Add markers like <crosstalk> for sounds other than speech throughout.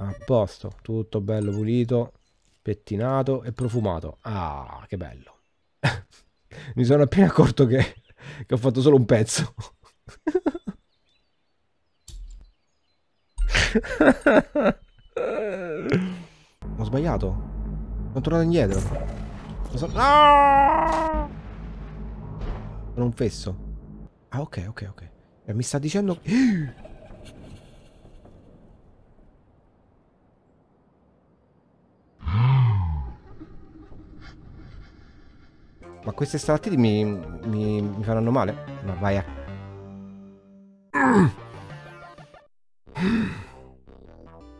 A posto, tutto bello pulito, pettinato e profumato. Ah, che bello. <laughs> Mi sono appena accorto che, che ho fatto solo un pezzo. <laughs> ho sbagliato. Sono tornato indietro. Sono... Ah! sono un fesso. Ah, ok, ok, ok. E mi sta dicendo... <gasps> Ma queste stalattiti mi, mi, mi faranno male? Ma vai a...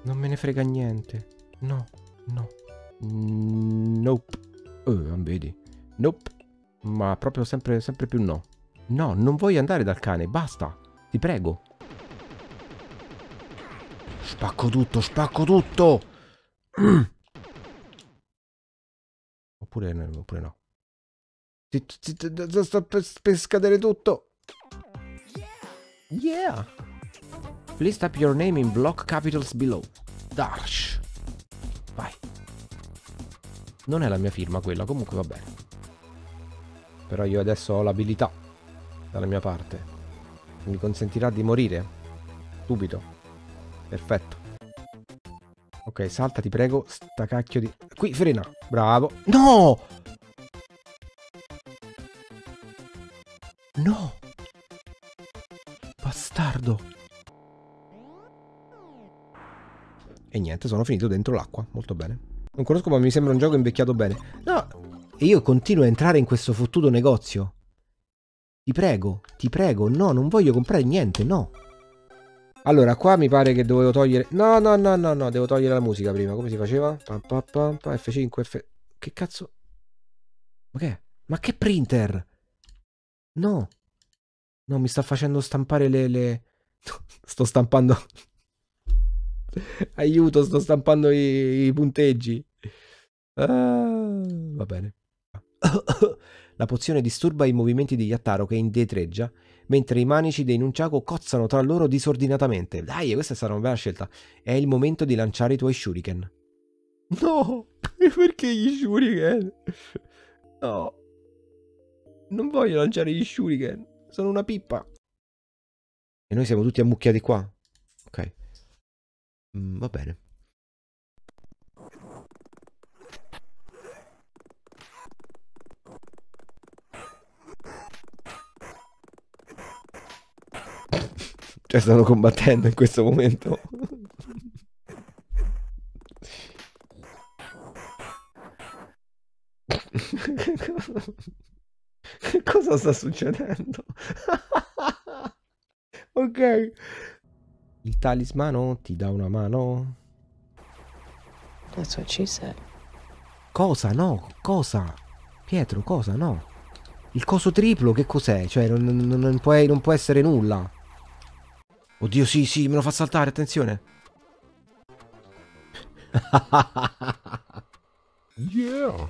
Non me ne frega niente. No, no. Nope. Uh, vedi. Nope. Ma proprio sempre, sempre più no. No, non voglio andare dal cane, basta. Ti prego. Spacco tutto, spacco tutto. <clears throat> Oppure, oppure no. Sto per, per scadere tutto. Yeah. Please type your name in block capitals below. Dash. Vai. Non è la mia firma quella, comunque va bene. Però io adesso ho l'abilità dalla mia parte. Mi consentirà di morire. Subito. Perfetto. Ok, salta, ti prego. Sta cacchio di... Qui, frena. Bravo. No! No! Bastardo! E niente, sono finito dentro l'acqua. Molto bene. Non conosco, ma mi sembra un gioco invecchiato bene. No! E io continuo a entrare in questo fottuto negozio. Ti prego, ti prego. No, non voglio comprare niente, no. Allora, qua mi pare che dovevo togliere... No, no, no, no, no, devo togliere la musica prima. Come si faceva? Pam, pam, pam, pam, F5, F... Che cazzo? Ma che? Ma che printer? No. No, mi sta facendo stampare le... le... <laughs> sto stampando... <laughs> Aiuto, sto stampando i, i punteggi. Ah, va bene. <coughs> La pozione disturba i movimenti di Yattaro che indietreggia, mentre i manici dei Nunchaku cozzano tra loro disordinatamente. Dai, questa stata una bella scelta. È il momento di lanciare i tuoi shuriken. No! <laughs> Perché gli shuriken? No. Non voglio lanciare gli shuriken. Sono una pippa. E noi siamo tutti ammucchiati qua. Ok. Mm, va bene. Cioè stanno combattendo in questo momento. <laughs> <laughs> Cosa sta succedendo? <laughs> ok. Il talismano ti dà una mano? That's what she said. Cosa? No, cosa? Pietro, cosa? No. Il coso triplo che cos'è? Cioè non, non, non, può, non può essere nulla. Oddio sì, sì, me lo fa saltare, attenzione. <laughs> yeah.